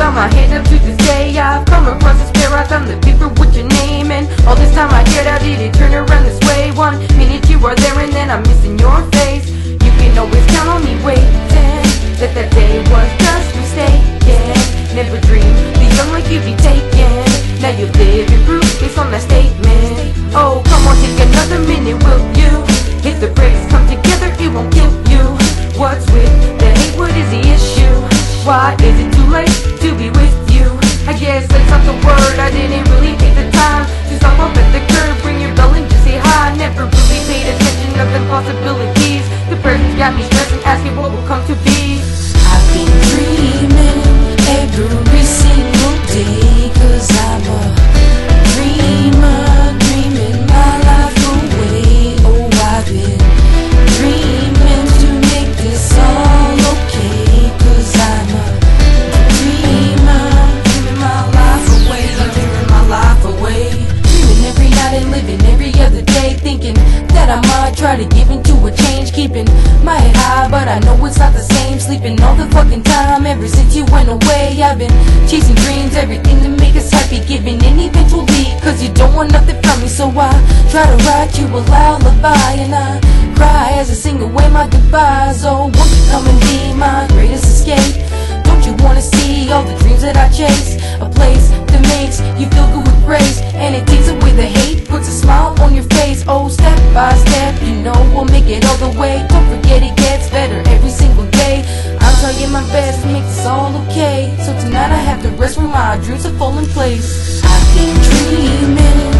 bow my head up to this day I've come across this pair, I found the paper with your name. And all this time I cared, how did it turn around this way? One minute you are there and then I'm missing your face. You can always count on me waiting. That that day was just mistaken Never dreamed the young like you'd be taken Now you live your proof based on that statement. Oh, come on, take another minute, will you? If the breaks come together, it won't kill you. What's with the hate, what is the issue? Why is it too late to be with you? I guess that's not the word, I didn't really take the time To stop up at the curb, ring your bell and just say hi. Never really paid attention, nothing possibilities. The presence got me stressing, asking what will come to be I try to give into a change Keeping my head high but I know it's not the same. Sleeping all the fucking time ever since you went away. I've been chasing dreams, everything to make us happy Giving in eventually cause you don't want nothing from me. So I try to write you a lullaby And I cry as I sing away my goodbyes. Oh, won't you come and be my way. Don't forget it gets better every single day. I'm trying my best to make this all okay. So tonight I have to rest where my dreams have fallen place. I've been dreaming